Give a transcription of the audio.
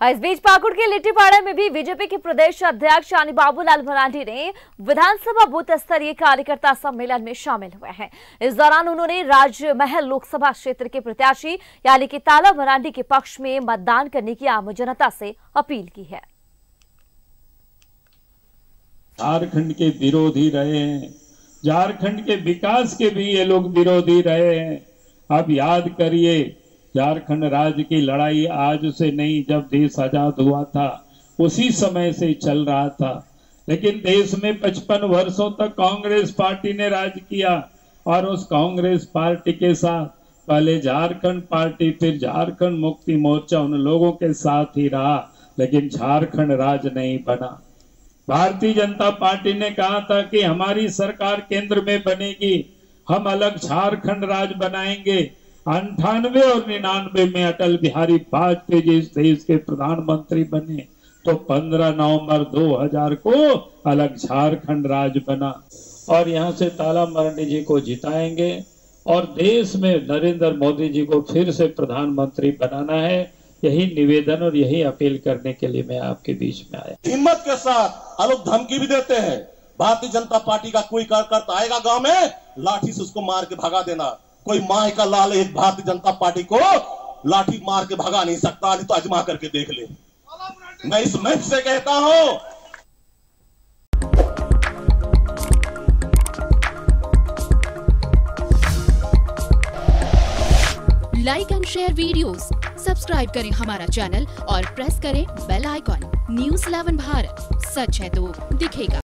और इस बीच पाकुड़ के लिट्टीपाड़ा में भी बीजेपी के प्रदेश अध्यक्ष यानी बाबूलाल मरांडी ने विधानसभा बूथ स्तरीय कार्यकर्ता सम्मेलन में शामिल हुए हैं। इस दौरान उन्होंने राजमहल लोकसभा क्षेत्र के प्रत्याशी यानी कि ताला मरांडी के पक्ष में मतदान करने की आम जनता से अपील की है। झारखंड के विरोधी रहे हैं। झारखंड के विकास के भी ये लोग विरोधी रहे हैं। आप याद करिए झारखंड राज्य की लड़ाई आज से नहीं, जब देश आज़ाद हुआ था, उसी समय से चल रहा था। लेकिन देश में 55 वर्षों तक कांग्रेस पार्टी ने राज किया और उस कांग्रेस पार्टी के साथ पहले झारखंड पार्टी, फिर झारखंड मुक्ति मोर्चा उन लोगों के साथ ही रहा, लेकिन झारखंड राज नहीं बना। भारतीय जनता पार्टी ने कहा था कि हमारी सरकार केंद्र में बनेगी, हम अलग झारखंड राज बनाएँगे अंठानवे और निन्यानवे में अटल बिहारी वाजपेयी जी इस देश के प्रधानमंत्री बने तो 15 नवंबर 2000 को अलग झारखंड राज्य बना। और यहाँ से ताला मरणी जी को जिताएँगे, और देश में नरेंद्र मोदी जी को फिर से प्रधानमंत्री बनाना है। यही निवेदन और यही अपील करने के लिए मैं आपके बीच में आया। हिम्मत के साथ आलोक धमकी भी देते हैं। भारतीय जनता पार्टी का कोई कार्यकर्ता आएगा गाँव में? लाठी से उसको मार के भगा देना। कोई माँ का लाल एक भारतीय जनता पार्टी को लाठी मार के भगा नहीं सकता नहीं तो अजमा करके देख ले। मैं इस मंच से कहता हूँ like and share videos, subscribe करें हमारा चैनल और प्रेस करें बेल आइकॉन न्यूज़ 11 भारत. सच है तो दिखेगा।